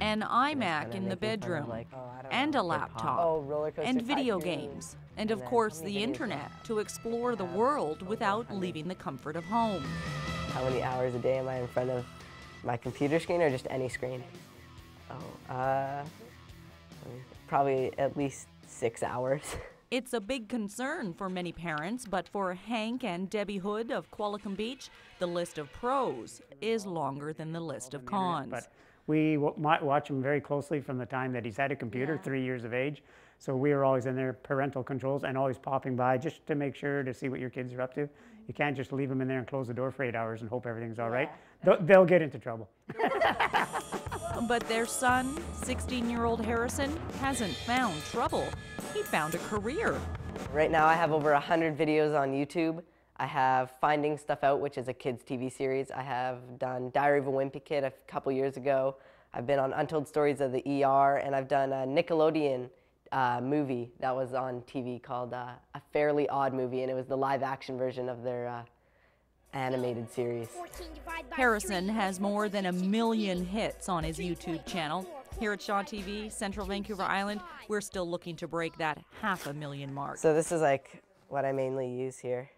an iMac in the bedroom, and a laptop, Oh, and video games, and of course the internet to explore the world without leaving the comfort of home. How many hours a day am I in front of my computer screen or just any screen? Oh, uh, probably at least six hours. It's a big concern for many parents, but for Hank and Debbie Houde of Qualicum Beach, the list of pros is longer than the list of cons. But we w- might watch him very closely from the time that he's had a computer, three years of age. So we are always in there, parental controls, and always popping by just to make sure to see what your kids are up to. Mm-hmm. You can't just leave them in there and close the door for eight hours and hope everything's all right. They'll, they'll get into trouble. But their son, 16 year old Harrison, hasn't found trouble. He found a career. Right now I have over 100 videos on YouTube. I have Finding Stuff Out, which is a kids TV series. I have done Diary of a Wimpy Kid a couple years ago. I've been on Untold Stories of the ER, and I've done a Nickelodeon uh, movie that was on TV called uh, A Fairly Odd Movie, and it was the live action version of their uh, animated series. Harrison has more than a million hits on his YouTube channel. Here at Shaw TV, Central Vancouver Island, we're still looking to break that half a million mark. So this is like what I mainly use here.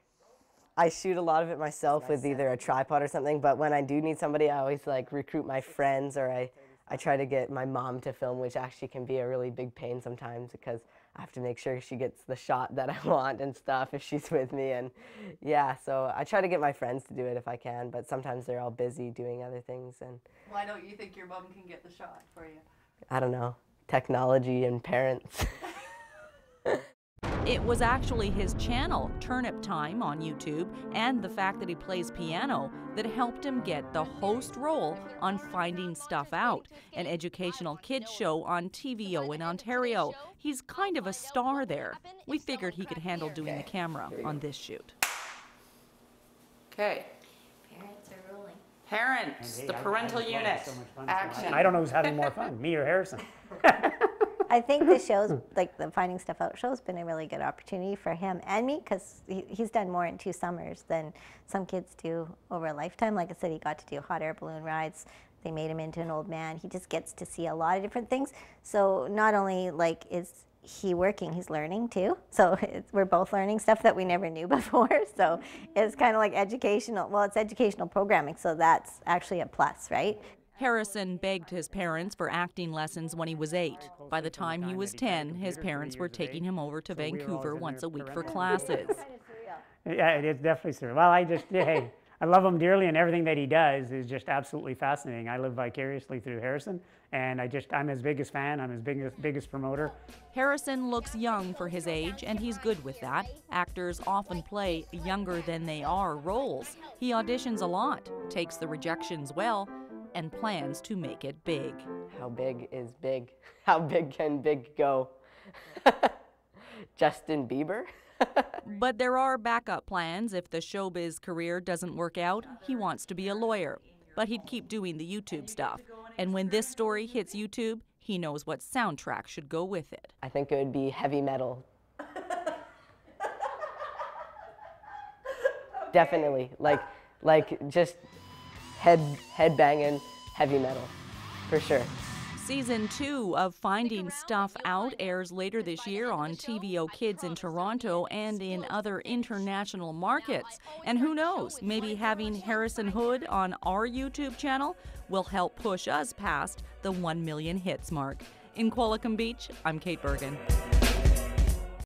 I shoot a lot of it myself with either a tripod or something, but when I do need somebody, I always like recruit my friends or I, I try to get my mom to film, which actually can be a really big pain sometimes because I have to make sure she gets the shot that I want and stuff if she's with me. And yeah, so I try to get my friends to do it if I can, but sometimes they're all busy doing other things and Why don't you think your mom can get the shot for you? I don't know, technology and parents. It was actually his channel, Turnip Time on YouTube, and the fact that he plays piano that helped him get the host role on Finding Stuff Out, an educational kids show on TVO in Ontario. He's kind of a star there. We figured he could handle doing the camera on this shoot. Okay, Parents are ruling. parents, Hey, the I- I parental just unit, so action. I don't know who's having more fun, me or Harrison. I think the show's like the Finding Stuff Out show's been a really good opportunity for him and me because he, he's done more in two summers than some kids do over a lifetime. Like I said, he got to do hot air balloon rides. They made him into an old man. He just gets to see a lot of different things. So not only like is he working, he's learning too. So it's, we're both learning stuff that we never knew before. So it's kind of like educational. Well, it's educational programming, so that's actually a plus, right? Harrison begged his parents for acting lessons when he was eight. By the time he was 10, his parents were taking him over to Vancouver once a week for classes. Yeah, it is definitely true. Well, I just, hey, I love him dearly, and everything that he does is just absolutely fascinating. I live vicariously through Harrison, and I just, I'm his biggest fan. I'm his biggest, biggest promoter. Harrison looks young for his age, and he's good with that. Actors often play younger than they are roles. He auditions a lot, takes the rejections well, and plans to make it big. How big is big? How big can big go? Justin Bieber? But there are backup plans if the showbiz career doesn't work out. He wants to be a lawyer, but he'd keep doing the YouTube stuff. And when this story hits YouTube, he knows what soundtrack should go with it. I think it would be heavy metal. Definitely, like, like just head head banging heavy metal, for sure. Season two of Finding Stuff Out airs later this year on TVO Kids in Toronto and in other international markets. And who knows, maybe having Harrison Houde on our YouTube channel will help push us past the 1 million hits mark. In Qualicum Beach, I'm Kate Bergen.